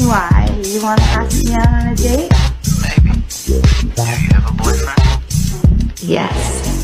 Why? You want to ask me out on a date? Maybe. Do you have a boyfriend? Yes.